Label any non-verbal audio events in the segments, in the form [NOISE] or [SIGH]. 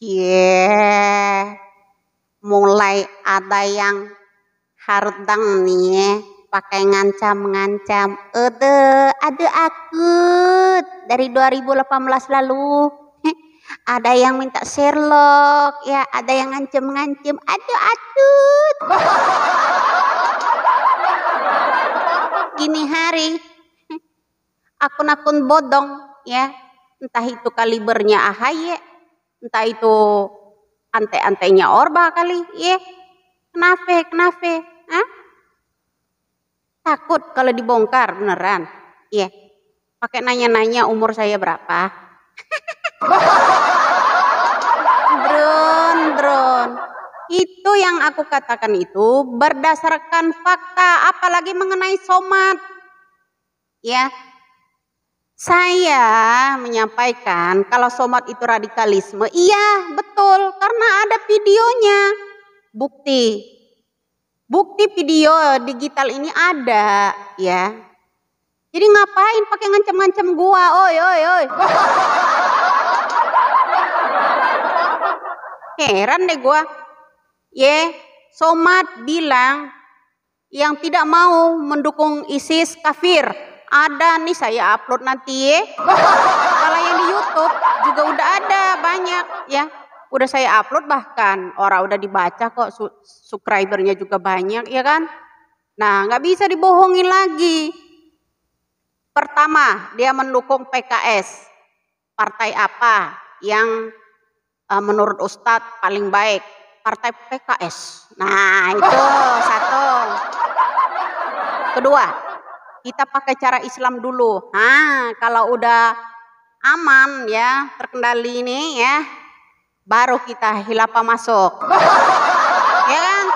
Cie, mulai ada yang hardang nih pakai ngancam-ngancam. Ede, ada akut. Dari 2018 lalu. Ada yang minta Sherlock, ya, ada yang ngancem-ngancem. Aduh, atut. [LAUGHS] Gini hari, akun-akun bodong, ya, entah itu kalibernya AHY, entah itu ante-antenya Orba kali, ya. Kenapa, kenapa? Hah? Takut kalau dibongkar beneran, ya. Pakai nanya-nanya umur saya berapa. [LAUGHS] drone, drone. Itu yang aku katakan itu berdasarkan fakta, apalagi mengenai somat. Ya, saya menyampaikan kalau somat itu radikalisme, iya betul karena ada videonya. Bukti. Bukti video digital ini ada, ya. Jadi ngapain pakai ngancam-ngancam gua? Oi, oi, oi. [LAUGHS] Heran deh gua. Ye, Somat bilang yang tidak mau mendukung ISIS kafir ada nih saya upload nanti ya. Kalau yang di YouTube juga udah ada banyak ya. Udah saya upload bahkan orang udah dibaca kok subscribernya juga banyak ya kan. Nah nggak bisa dibohongin lagi. Pertama dia mendukung PKS. Partai apa yang uh, menurut Ustadz paling baik? Partai PKS. Nah itu satu. Kedua, kita pakai cara Islam dulu. Nah, kalau udah aman ya, terkendali ini ya, baru kita hilapa masuk. [LAUGHS] ya kan?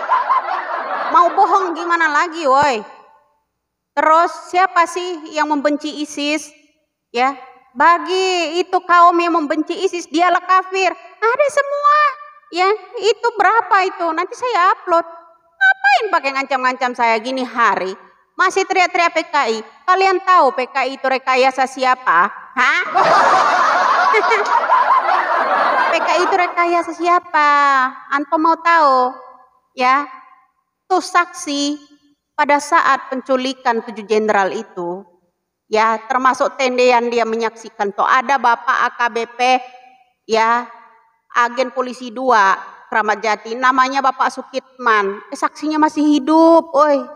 Mau bohong gimana lagi, woi? Terus siapa sih yang membenci ISIS? Ya, bagi itu kaum yang membenci ISIS dialah kafir. Ada semua. Ya, itu berapa itu? Nanti saya upload. Ngapain pakai ngancam-ngancam saya gini hari? Masih teriak-teriak PKI. Kalian tahu PKI itu rekayasa siapa? Hah? [LAUGHS] PKI itu rekayasa siapa? Anto mau tahu? Ya, tuh saksi pada saat penculikan tujuh jenderal itu, ya termasuk tendean dia menyaksikan tuh ada Bapak AKBP, ya agen polisi dua Kramat Jati, namanya Bapak Sukitman, eh, saksinya masih hidup, oi.